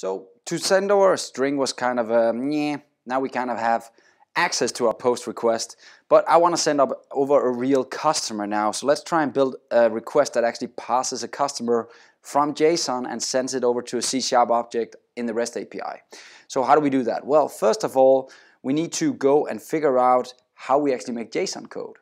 So to send over a string was kind of a yeah. Now we kind of have access to our post request, but I want to send up over a real customer now. So let's try and build a request that actually passes a customer from JSON and sends it over to a C Sharp object in the REST API. So how do we do that? Well, first of all, we need to go and figure out how we actually make JSON code.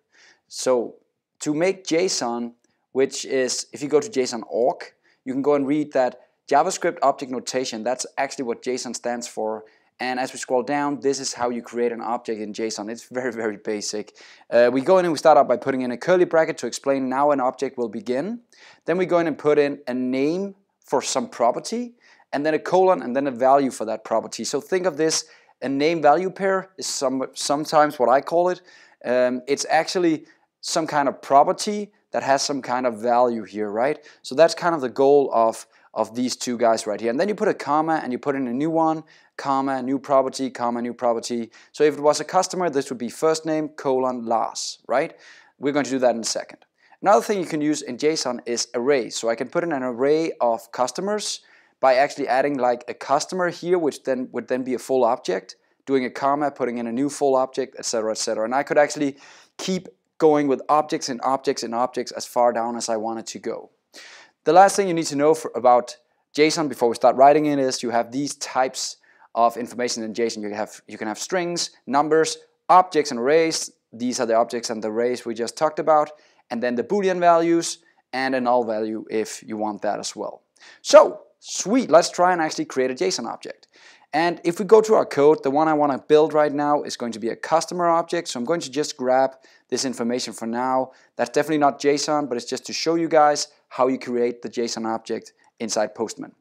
So to make JSON, which is, if you go to JSON.org, you can go and read that JavaScript object notation, that's actually what JSON stands for. And as we scroll down, this is how you create an object in JSON. It's very, very basic. Uh, we go in and we start out by putting in a curly bracket to explain now an object will begin. Then we go in and put in a name for some property, and then a colon, and then a value for that property. So think of this, a name value pair is some, sometimes what I call it. Um, it's actually some kind of property that has some kind of value here, right? So that's kind of the goal of of these two guys right here. And then you put a comma and you put in a new one, comma, new property, comma, new property. So if it was a customer, this would be first name, colon, Lars, right? We're going to do that in a second. Another thing you can use in JSON is arrays. So I can put in an array of customers by actually adding like a customer here, which then would then be a full object, doing a comma, putting in a new full object, etc., etc. And I could actually keep going with objects and objects and objects as far down as I wanted to go. The last thing you need to know for, about JSON before we start writing it is you have these types of information in JSON. You have you can have strings, numbers, objects and arrays. These are the objects and the arrays we just talked about, and then the boolean values and a null value if you want that as well. So sweet, let's try and actually create a JSON object. And if we go to our code, the one I want to build right now is going to be a customer object. So I'm going to just grab this information for now. That's definitely not JSON, but it's just to show you guys how you create the JSON object inside Postman.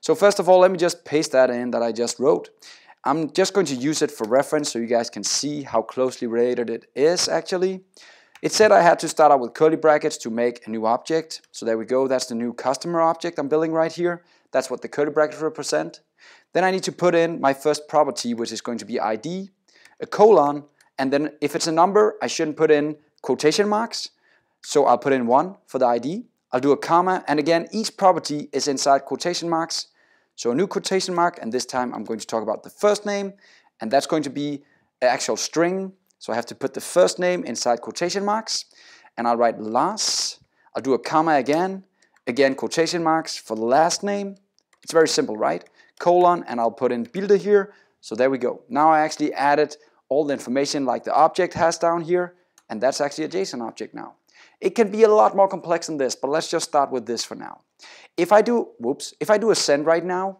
So first of all, let me just paste that in that I just wrote. I'm just going to use it for reference so you guys can see how closely related it is actually. It said I had to start out with curly brackets to make a new object. So there we go, that's the new customer object I'm building right here. That's what the curly brackets represent. Then I need to put in my first property, which is going to be ID, a colon, and then if it's a number, I shouldn't put in quotation marks. So I'll put in one for the ID. I'll do a comma, and again, each property is inside quotation marks. So a new quotation mark, and this time I'm going to talk about the first name, and that's going to be an actual string. So I have to put the first name inside quotation marks, and I'll write Lars. I'll do a comma again, again quotation marks for the last name. It's very simple, right? Colon, and I'll put in Bilde here. So there we go. Now I actually added all the information like the object has down here, and that's actually a JSON object now. It can be a lot more complex than this, but let's just start with this for now. If I do, whoops, if I do a send right now,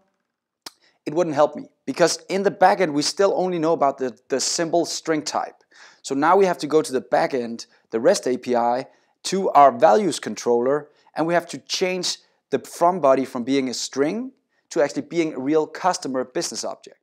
it wouldn't help me because in the backend we still only know about the, the simple string type. So now we have to go to the backend, the REST API, to our values controller, and we have to change the from body from being a string to actually being a real customer business object.